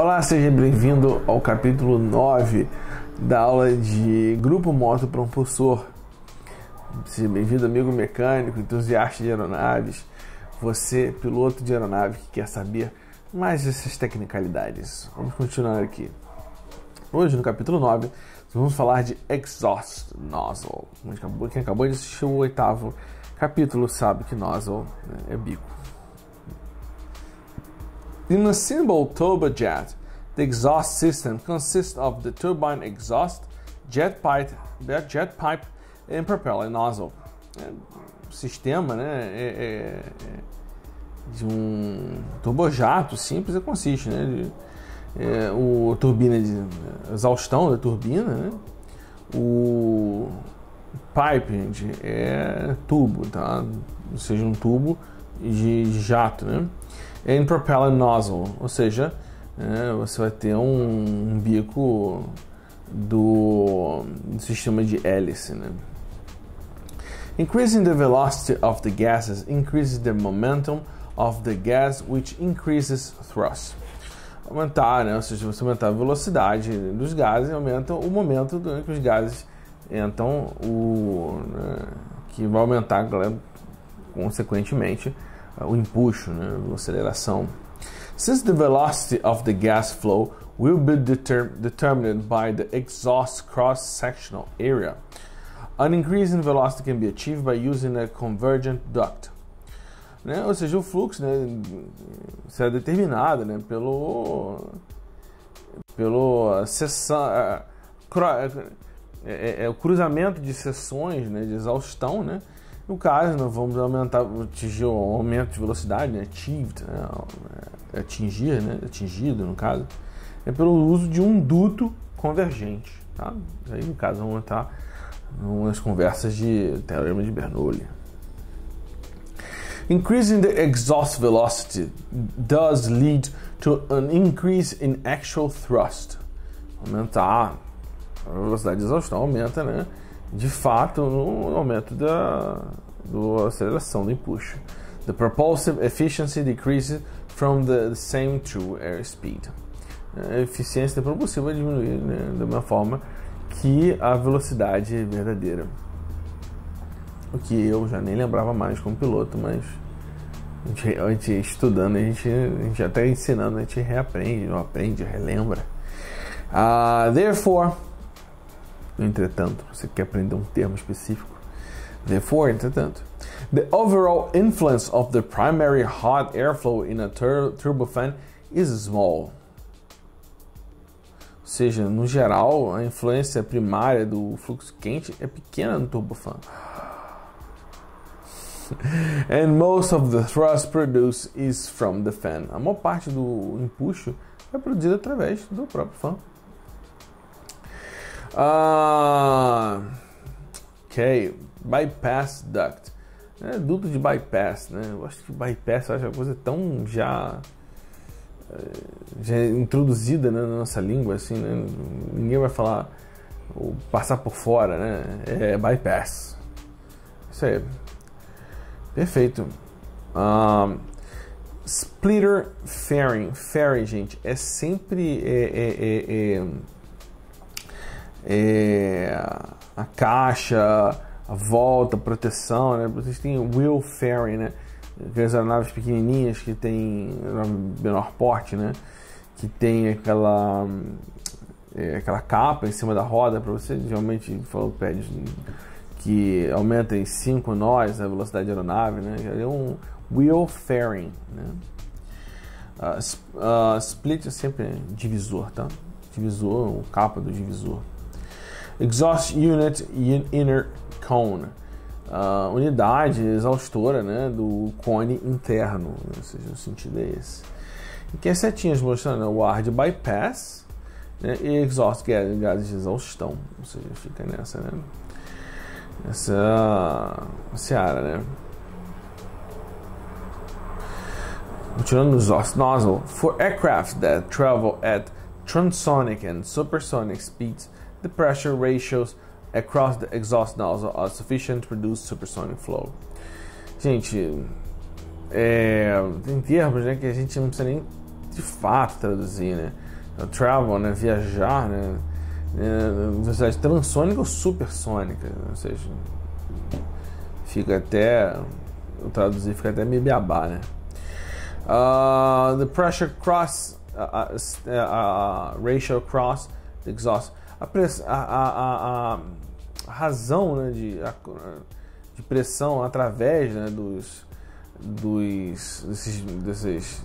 Olá, seja bem-vindo ao capítulo 9 da aula de Grupo Moto Propulsor. Seja bem-vindo, amigo mecânico, entusiasta de aeronaves, você, piloto de aeronave que quer saber mais dessas tecnicalidades. Vamos continuar aqui. Hoje, no capítulo 9, vamos falar de Exhaust Nozzle. Quem acabou de assistir o oitavo capítulo sabe que nozzle né, é bico. In a simple turbojet, the exhaust system consists of the turbine exhaust, jet pipe, jet pipe and propeller nozzle. É, sistema né, é, é, é de um turbojato simples consiste né, de, é, o turbina de exaustão da turbina, né, o pipe gente, é tubo, tá? ou seja, um tubo de, jato, né? and propeller nozzle, ou seja, é, você vai ter um, um bico do, do, sistema de hélice. Né? Increasing the velocity of the gases increases the momentum of the gas, which increases thrust. Aumentar, né? ou seja, você aumentar a velocidade dos gases, aumenta o momento do que os gases entram, o, né? que vai aumentar, consequentemente, o empuxo, né, aceleração. Since the velocity of the gas flow will be deter determined by the exhaust cross-sectional area, an increase in velocity can be achieved by using a convergent duct. Né? Ou seja, o fluxo né, será determinado né, pelo pelo seção, é, é, é, o cruzamento de seções né, de exaustão, né, no caso, nós vamos aumentar, atingir o aumento de velocidade, né? achieved, né? É, atingir, né? atingido no caso, é pelo uso de um duto convergente. Tá? Aí, no caso, vamos entrar nas conversas de teorema de Bernoulli. Increasing the exhaust velocity does lead to an increase in actual thrust. Aumentar a velocidade de exaustão aumenta, né? De fato no aumento da do aceleração do empuxo. The propulsive efficiency decreases from the same true airspeed. A eficiência da propulsiva vai diminuir né, da mesma forma que a velocidade verdadeira. O que eu já nem lembrava mais como piloto, mas a gente, a gente estudando, a gente, a gente até ensinando, a gente reaprende, aprende, relembra. Uh, therefore, entretanto, você quer aprender um termo específico. Therefore, entretanto, the overall influence of the primary hot airflow in a tur turbofan is small. Ou seja, no geral, a influência primária do fluxo quente é pequena no turbofan. And most of the thrust produced is from the fan. A maior parte do empuxo é produzido através do próprio fan. Uh, ok, bypass duct. É, duto de bypass, né? Eu acho que bypass eu acho uma coisa tão já, é, já introduzida né, na nossa língua, assim, né? Ninguém vai falar ou passar por fora, né? É bypass. Isso aí. Perfeito. Um, splitter fairing. Fairing, gente, é sempre. É, é, é, é a caixa, a volta, a proteção, né? Vocês têm fairing, né? Aquelas aeronaves pequenininhas que tem menor porte, né? Que tem aquela é, aquela capa em cima da roda para você, geralmente falou pede que aumenta em 5 nós a velocidade da aeronave, né? É um wheel fairing, né? Uh, uh, split é sempre divisor, tá? Divisor, o capa do divisor. Exhaust Unit Inner Cone. Uh, unidade exaustora né, do cone interno, ou seja, o sentido é esse. Aqui as setinhas mostrando o ar de bypass né, e exhaust gases de exaustão, ou seja, fica nessa, né, nessa seara, né. Continuando no exhaust nozzle, for aircraft that travel at transonic and supersonic speeds, the pressure ratios across the exhaust nozzle are sufficient to produce supersonic flow. Gente, é, tem termos né, que a gente não precisa nem de fato traduzir, né? Travel, né? Viajar, né? É, velocidade transônica ou supersônica, ou seja, fica até traduzir fica até meio beabá, né? Uh, the pressure cross, uh, uh, uh, ratio cross the exhaust. A, a, a, a, razão né, de, de pressão através né, dos, dos desses, desses,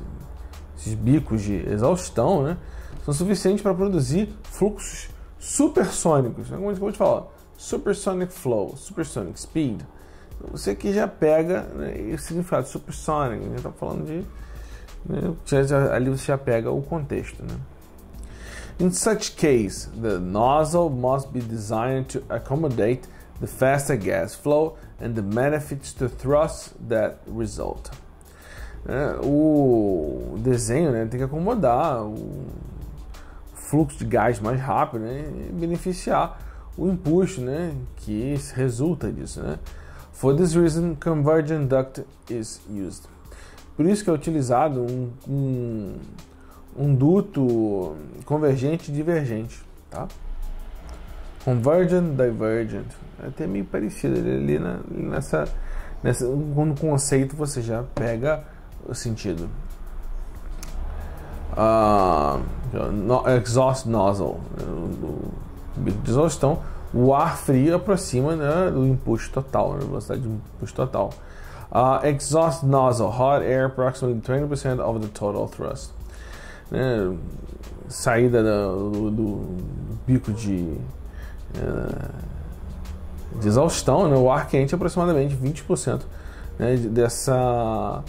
desses bicos de exaustão né, são suficientes para produzir fluxos supersônicos. Como eu te falar, supersonic flow, supersonic speed. Você aqui já pega né, o significado supersonic, a gente está falando de. Né, ali você já pega o contexto. Né? In such case, the nozzle must be designed to accommodate the faster gas flow and the benefits to thrust that result. É, o desenho né, tem que acomodar o fluxo de gás mais rápido né, e beneficiar o empuxo né, que resulta disso. Né. For this reason, convergent duct is used. Por isso que é utilizado um, um, um duto convergente e divergente. Tá? Convergent, divergent. É até meio parecido ali na, nessa, nessa. No conceito você já pega o sentido. Uh, no, exhaust nozzle. Né, de exaustão, o ar frio aproxima né, do impulso total, né, velocidade de impulso total. Uh, exhaust nozzle, hot air approximately 20% of the total thrust. Né, saída do, do, bico de, uh, de exaustão, né, o ar quente aproximadamente 20% né, dessa,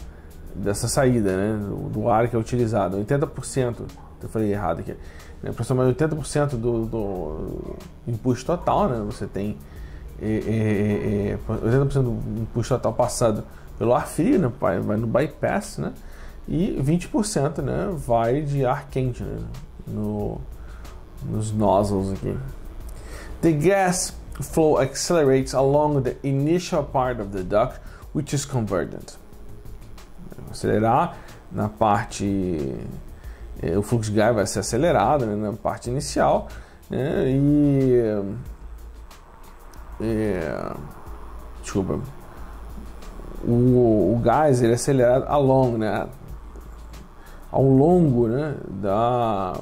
dessa saída né, do, ar que é utilizado. 80%, eu falei errado aqui, né, aproximadamente 80% do, do impulso total, né, você tem é, é, é, 80% do impulso total passado pelo ar frio, né, vai no bypass, né, e 20% né, vai de ar quente né, no, nos nozzles aqui. The gas flow accelerates along the initial part of the duct, which is convergent. Acelerar na parte é, o fluxo de gás vai ser acelerado né, na parte inicial né, e é, desculpa o, o, gás ele é acelerado ao longo né, ao longo né, da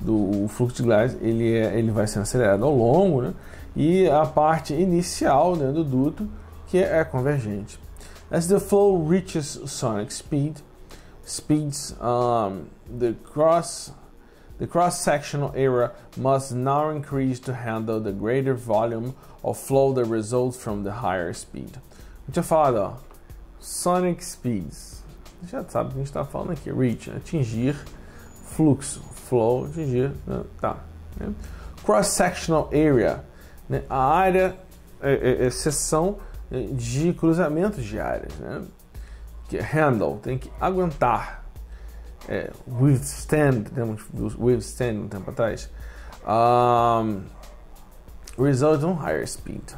do fluxo de gás ele, é, ele vai sendo acelerado ao longo né, e a parte inicial né, do duto que é convergente as the flow reaches sonic speed speeds, um, the cross the cross-sectional area must now increase to handle the greater volume of flow that results from the higher speed. Tinha falado, ó, sonic speeds. Já sabe o que a gente está falando aqui. Reach, atingir, fluxo, flow, atingir, né? tá. Né? Cross-sectional area, né? a área, é, é, é seção de cruzamentos de áreas, né? que é handle, tem que aguentar. É, withstand, temos withstand um tempo atrás. Um, result on higher speed.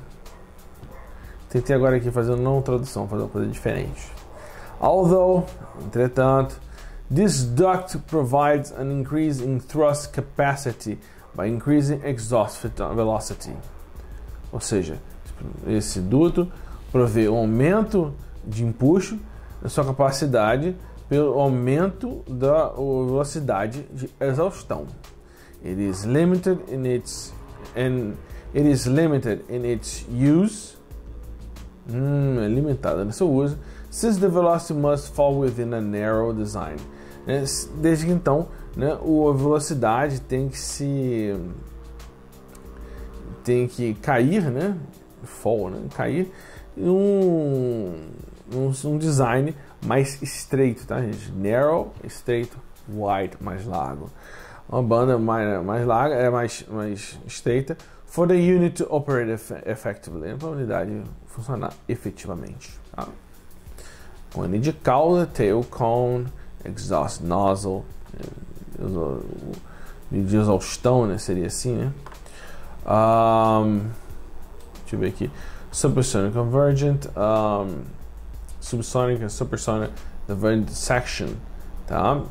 Tentei agora aqui fazer não tradução, fazer uma coisa diferente. Although, entretanto, this duct provides an increase in thrust capacity by increasing exhaust velocity. Ou seja, esse duto provê um aumento de empuxo a sua capacidade pelo aumento da velocidade de exaustão. It is limited in its and it is limited in its use. Hum, é limitada no seu uso. Since the velocity must fall within a narrow design. Né, desde que então, né, a velocidade tem que se tem que cair, né? Fall, né? Cair em um um, um design mais estreito, tá, gente? Narrow, estreito, wide, mais largo. Uma banda mais, mais larga, é mais, mais estreita, for the unit to operate effectively, para a unidade funcionar efetivamente. Tá? Cone de cauda, tail cone, exhaust nozzle, de exaustão, né? Seria assim, né? Um, deixa eu ver aqui. Supersonic Convergent. Um, subsonic supersonic divergent section, tá?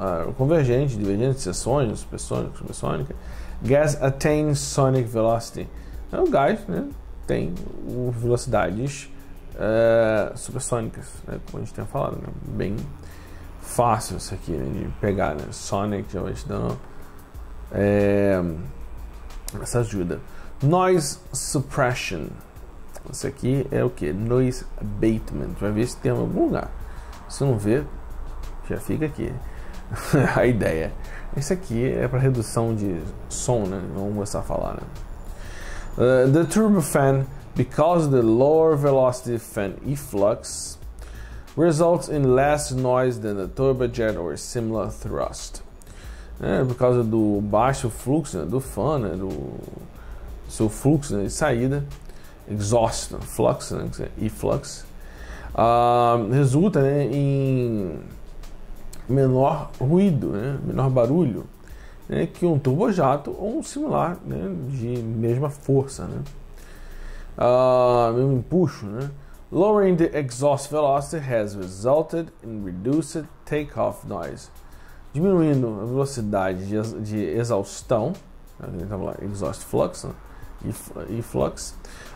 uh, convergente, divergente, seções, supersônica, supersônica. Gas attains sonic velocity. Então, o gás né, tem velocidades uh, supersônicas, né, como a gente tem falado, né, bem fácil isso aqui né, de pegar, né? Sonic já vai te dando é, essa ajuda. Noise suppression. Isso aqui é o que? Noise abatement. Vai ver se tem em algum lugar. Se não ver, já fica aqui. a ideia. Esse aqui é para redução de som, né? Vamos começar a falar, né? Uh, the turbofan, because the lower velocity fan efflux results in less noise than the turbojet or similar thrust. É, por causa do baixo fluxo né, do fan, né, do seu fluxo né, de saída, exhaust, né, flux, né, efflux, uh, resulta né, em menor ruído, né, menor barulho né, que um turbojato ou um similar né, de mesma força, né, uh, mesmo empuxo, né. Lowering the exhaust velocity has resulted in reduced takeoff noise. Diminuindo a velocidade de, de exaustão, né, exhaust flux né, e, flux,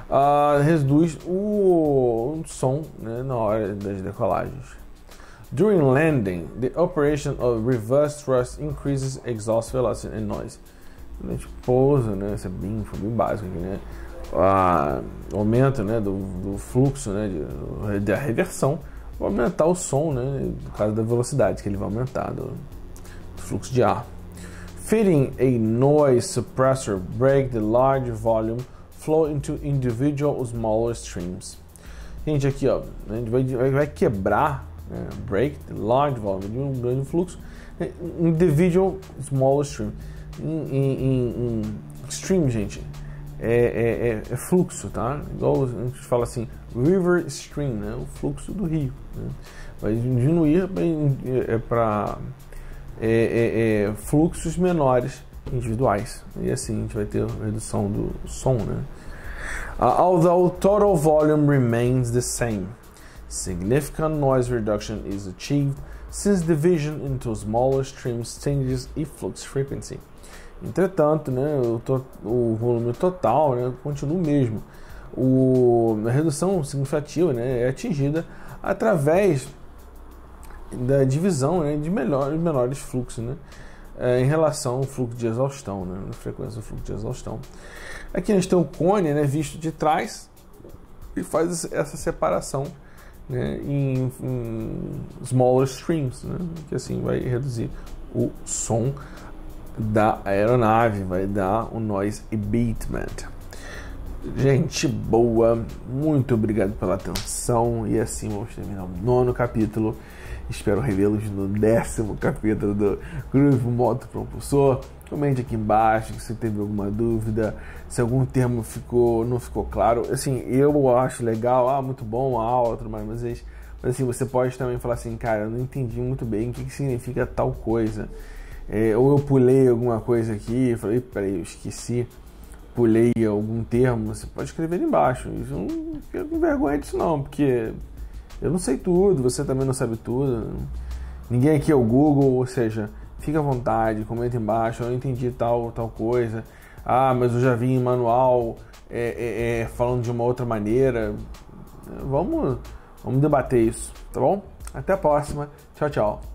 uh, reduz o, o som né, na hora das decolagens. During landing, the operation of reverse thrust increases exhaust velocity and noise. A gente pousa, né, isso é bem, bem básico aqui, né? A, aumento né, do, do fluxo, né, de, da reversão, vai aumentar o som, né, por causa da velocidade que ele vai aumentar do, do fluxo de ar. Fitting a noise suppressor break the large volume flow into individual smaller streams. Gente, aqui ó, a gente vai, vai quebrar, né, break the large volume de um grande fluxo, né, individual smaller stream. Em, em stream, gente, é, é, é, é, fluxo, tá? Igual a gente fala assim, river stream, né? O fluxo do rio. Né? Vai diminuir para é, é, é, fluxos menores individuais. E assim a gente vai ter redução do som, né? Uh, although total volume remains the same, significant noise reduction is achieved since division into smaller streams changes efflux frequency. Entretanto, né, o, to, o volume total né, continua o mesmo. O, a redução significativa né, é atingida através da divisão né, de melhores, menores fluxos né, é, em relação ao fluxo de exaustão, né, na frequência do fluxo de exaustão. Aqui a gente tem o cone né, visto de trás e faz essa separação né, em, em smaller streams, né, que assim vai reduzir o som da aeronave, vai dar o noise abatement. Gente boa, muito obrigado pela atenção e assim vamos terminar o nono capítulo. Espero revê-los no décimo capítulo do Grupo Moto Propulsor. Comente aqui embaixo se teve alguma dúvida, se algum termo ficou, não ficou claro. Assim, eu acho legal, ah, muito bom a aula, tudo mais, mas, mas assim, você pode também falar assim, cara, eu não entendi muito bem o que, que significa tal coisa é, ou eu pulei alguma coisa aqui, falei, peraí, eu esqueci, pulei algum termo, você pode escrever ali embaixo. Isso não fica com vergonha disso não, porque eu não sei tudo, você também não sabe tudo. Ninguém aqui é o Google, ou seja, fica à vontade, comenta embaixo, eu não entendi tal, tal coisa. Ah, mas eu já vi em manual é, é, é, falando de uma outra maneira. Vamos, vamos debater isso, tá bom? Até a próxima. Tchau, tchau.